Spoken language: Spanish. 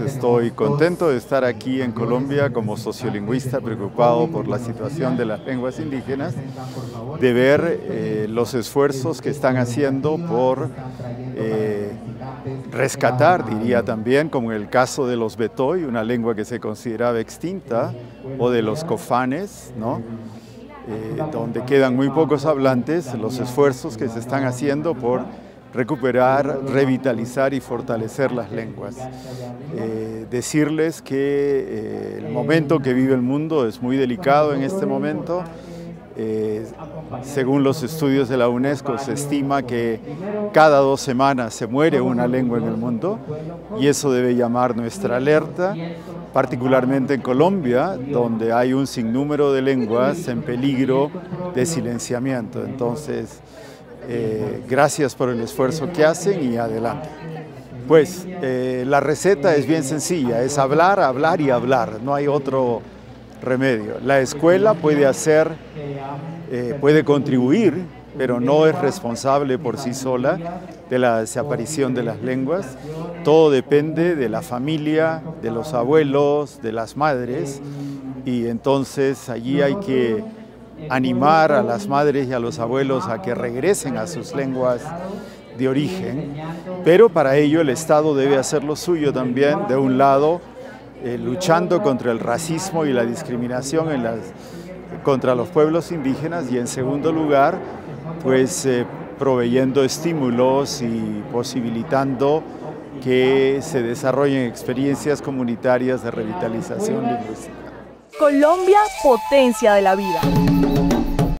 Estoy contento de estar aquí en Colombia como sociolingüista preocupado por la situación de las lenguas indígenas, de ver eh, los esfuerzos que están haciendo por eh, rescatar, diría también, como en el caso de los Betoy, una lengua que se consideraba extinta, o de los cofanes. Eh, donde quedan muy pocos hablantes, los esfuerzos que se están haciendo por recuperar, revitalizar y fortalecer las lenguas. Eh, decirles que eh, el momento que vive el mundo es muy delicado en este momento. Eh, según los estudios de la UNESCO, se estima que cada dos semanas se muere una lengua en el mundo y eso debe llamar nuestra alerta, particularmente en Colombia, donde hay un sinnúmero de lenguas en peligro de silenciamiento. Entonces, eh, gracias por el esfuerzo que hacen y adelante. Pues eh, la receta es bien sencilla, es hablar, hablar y hablar, no hay otro remedio. La escuela puede hacer, eh, puede contribuir, pero no es responsable por sí sola de la desaparición de las lenguas. Todo depende de la familia, de los abuelos, de las madres, y entonces allí hay que animar a las madres y a los abuelos a que regresen a sus lenguas de origen, pero para ello el Estado debe hacer lo suyo también, de un lado, eh, luchando contra el racismo y la discriminación contra los pueblos indígenas y en segundo lugar, pues eh, proveyendo estímulos y posibilitando que se desarrollen experiencias comunitarias de revitalización lingüística. Colombia, potencia de la vida.